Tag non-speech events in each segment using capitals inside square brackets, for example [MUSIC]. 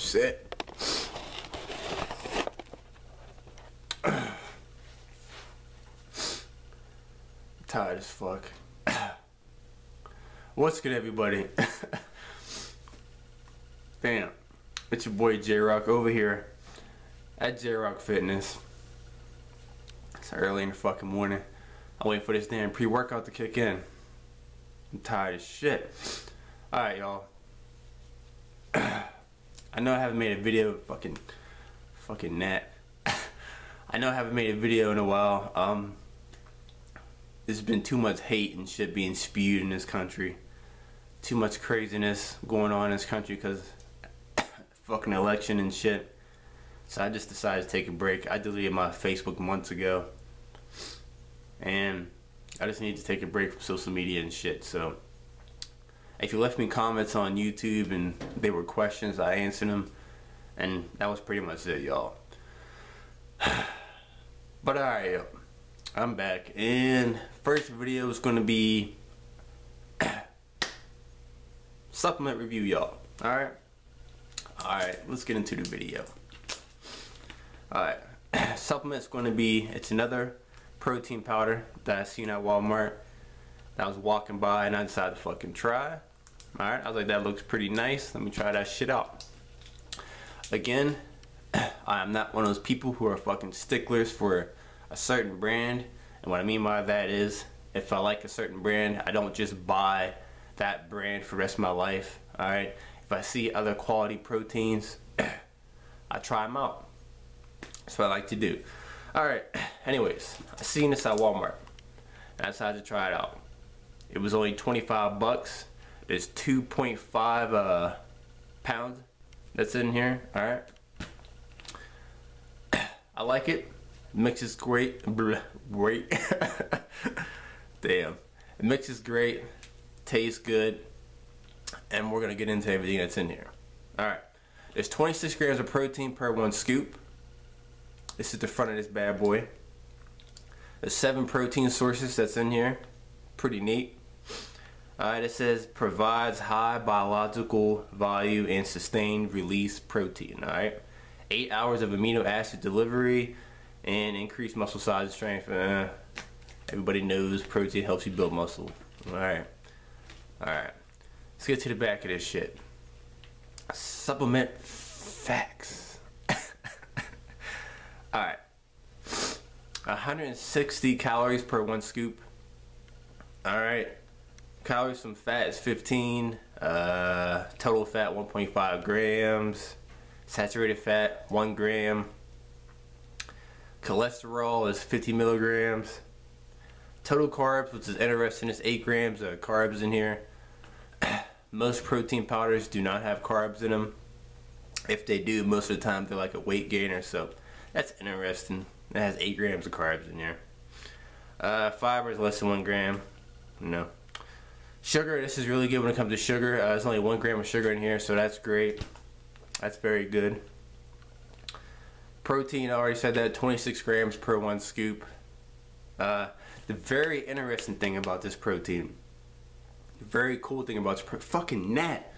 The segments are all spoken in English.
Shit. Tired as fuck. [COUGHS] What's good, everybody? [COUGHS] Damn. It's your boy J Rock over here at J Rock Fitness. It's early in the fucking morning. I'm waiting for this damn pre workout to kick in. I'm tired as shit. Alright, y'all. I know I haven't made a video fucking fucking net. [LAUGHS] I know I haven't made a video in a while. Um there's been too much hate and shit being spewed in this country. Too much craziness going on in this country because [COUGHS] fucking election and shit. So I just decided to take a break. I deleted my Facebook months ago. And I just need to take a break from social media and shit. So if you left me comments on YouTube and they were questions, I answered them. And that was pretty much it, y'all. [SIGHS] but alright, I'm back. And first video is going to be [CLEARS THROAT] supplement review, y'all. Alright? Alright, let's get into the video. Alright, [CLEARS THROAT] supplement's going to be, it's another protein powder that I seen at Walmart. I was walking by and I decided to fucking try. Alright, I was like, that looks pretty nice. Let me try that shit out. Again, [CLEARS THROAT] I am not one of those people who are fucking sticklers for a certain brand. And what I mean by that is, if I like a certain brand, I don't just buy that brand for the rest of my life. Alright, if I see other quality proteins, [CLEARS THROAT] I try them out. That's what I like to do. Alright, [CLEARS THROAT] anyways, I seen this at Walmart. And I decided to try it out. It was only 25 bucks. There's 2.5 uh, pounds that's in here. Alright. [COUGHS] I like it. Mixes great. [LAUGHS] Great. [LAUGHS] Damn. It mixes great. Tastes good. And we're going to get into everything that's in here. Alright. There's 26 grams of protein per one scoop. This is the front of this bad boy. There's seven protein sources that's in here. Pretty neat. Alright, it says provides high biological value and sustained release protein. Alright. Eight hours of amino acid delivery and increased muscle size and strength. Uh, everybody knows protein helps you build muscle. Alright. Alright. Let's get to the back of this shit. Supplement facts. [LAUGHS] Alright. 160 calories per one scoop. Alright. Calories from fat is 15. Uh, total fat 1.5 grams. Saturated fat 1 gram. Cholesterol is 50 milligrams. Total carbs, which is interesting, is 8 grams of carbs in here. [CLEARS THROAT] Most protein powders do not have carbs in them. If they do, most of the time they're like a weight gainer, so that's interesting. It has 8 grams of carbs in here. Uh, fiber is less than 1 gram. No. Sugar, this is really good when it comes to sugar. Uh, there's only 1 gram of sugar in here, so that's great. That's very good. Protein, I already said that, 26 grams per one scoop. Uh, the very interesting thing about this protein, the very cool thing about this fucking net,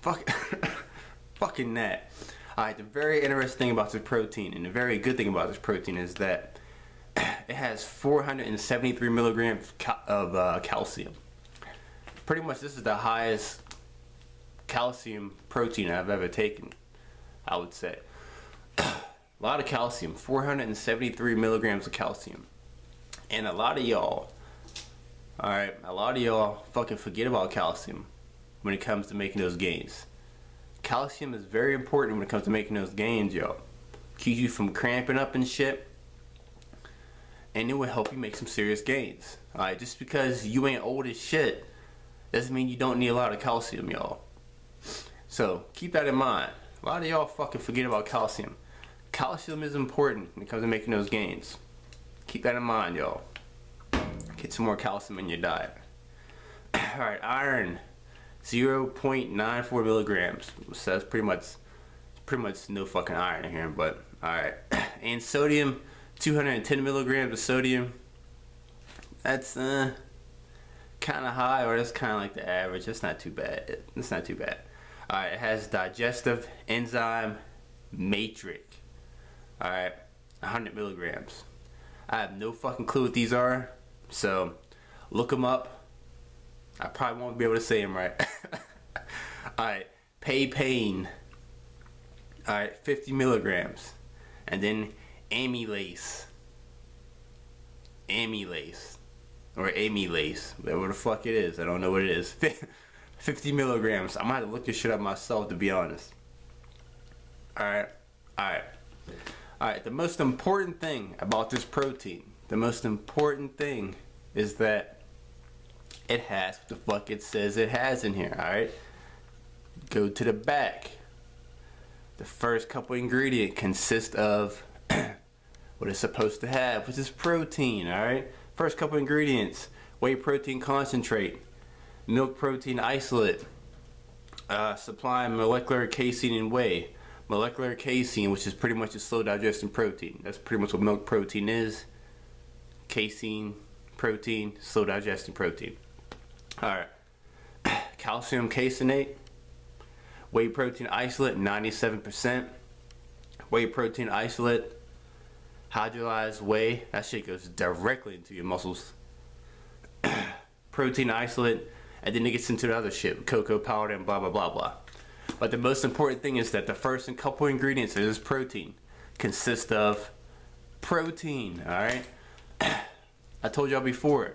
fuck, [LAUGHS] fucking net. Alright, the very interesting thing about this protein, and the very good thing about this protein is that [CLEARS THROAT] it has 473 milligrams of uh, calcium. Pretty much this is the highest calcium protein I've ever taken, I would say. [CLEARS THROAT] a lot of calcium, 473 milligrams of calcium. And a lot of y'all, alright, a lot of y'all fucking forget about calcium when it comes to making those gains. Calcium is very important when it comes to making those gains, y'all. Keeps you from cramping up and shit. And it will help you make some serious gains. Alright, just because you ain't old as shit doesn't mean you don't need a lot of calcium, y'all. So keep that in mind. A lot of y'all fucking forget about calcium. Calcium is important when it comes to making those gains. Keep that in mind, y'all. Get some more calcium in your diet. [CLEARS THROAT] Alright, iron. 0.94 milligrams. So that's pretty much pretty much no fucking iron in here, but alright. [CLEARS THROAT] And sodium, 210 milligrams of sodium. That's uh kind of high, or that's kind of like the average. It's not too bad. It's not too bad. Alright, it has digestive enzyme matrix. Alright, 100 milligrams. I have no fucking clue what these are, so look them up. I probably won't be able to say them right. [LAUGHS] Alright, papain. Alright, 50 milligrams. And then amylase. Amylase. Or amylase. Whatever the fuck it is. I don't know what it is. [LAUGHS] 50 milligrams. I might have looked this shit up myself to be honest. Alright. Alright. Alright, the most important thing about this protein, the most important thing is that it has what the fuck it says it has in here, alright? Go to the back. The first couple ingredient consist of [CLEARS THROAT] what it's supposed to have, which is protein, alright? First couple ingredients, whey protein concentrate, milk protein isolate, uh, supplying molecular casein and whey. Molecular casein, which is pretty much a slow digesting protein. That's pretty much what milk protein is. Casein, protein, slow digesting protein. Alright. [CLEARS THROAT] Calcium caseinate. Whey protein isolate, 97%. Whey protein isolate. Hydrolyzed whey. That shit goes directly into your muscles. [CLEARS THROAT] protein isolate. And then it gets into the other shit. Cocoa powder and blah, blah, blah, blah. But the most important thing is that the first and couple ingredients of this protein consist of protein, alright? [CLEARS THROAT] I told y'all before,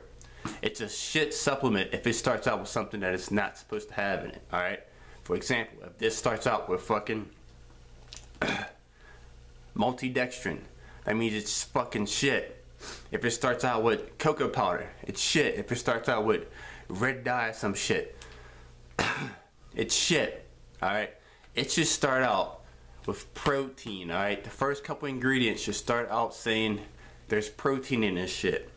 it's a shit supplement if it starts out with something that it's not supposed to have in it, alright? For example, if this starts out with fucking [CLEARS THROAT] multidextrin, that means it's fucking shit. If it starts out with cocoa powder, it's shit. If it starts out with red dye, or some shit, [COUGHS] it's shit. Alright? It should start out with protein, alright? The first couple ingredients should start out saying there's protein in this shit.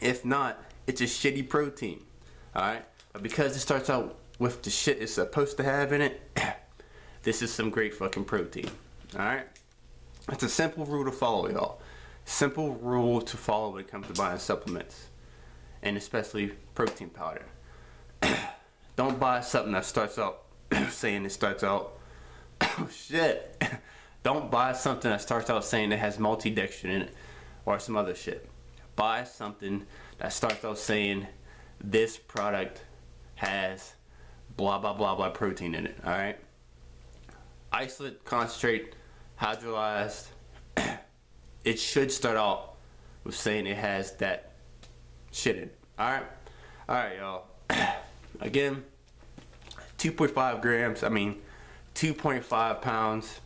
If not, it's a shitty protein. Alright? But because it starts out with the shit it's supposed to have in it, [COUGHS] this is some great fucking protein. Alright? It's a simple rule to follow, y'all. Simple rule to follow when it comes to buying supplements. And especially protein powder. [CLEARS THROAT] Don't buy something that starts out [CLEARS THROAT] saying it starts out, [CLEARS THROAT] oh shit. Don't buy something that starts out saying it has multi-dextrin in it or some other shit. Buy something that starts out saying this product has blah blah blah blah protein in it, alright? Isolate, concentrate, hydrolyzed. it should start out with saying it has that shit in. Alright? Alright, y'all. [CLEARS THROAT] Again, 2.5 grams, I mean 2.5 pounds,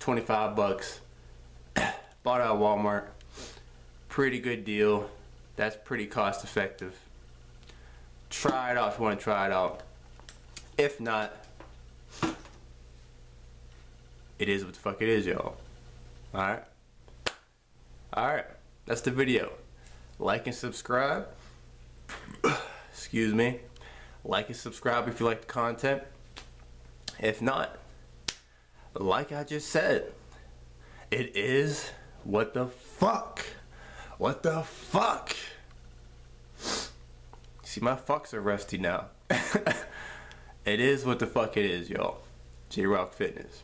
25 bucks. [CLEARS THROAT] Bought at Walmart. Pretty good deal. That's pretty cost effective. Try it out if you want to try it out. If not, it is what the fuck it is, y'all. Alright? Alright, that's the video. Like and subscribe. [CLEARS THROAT] Excuse me. Like and subscribe if you like the content. If not, like I just said, it is what the fuck. What the fuck? See, my fucks are rusty now. [LAUGHS] it is what the fuck it is, y'all. J Rock Fitness.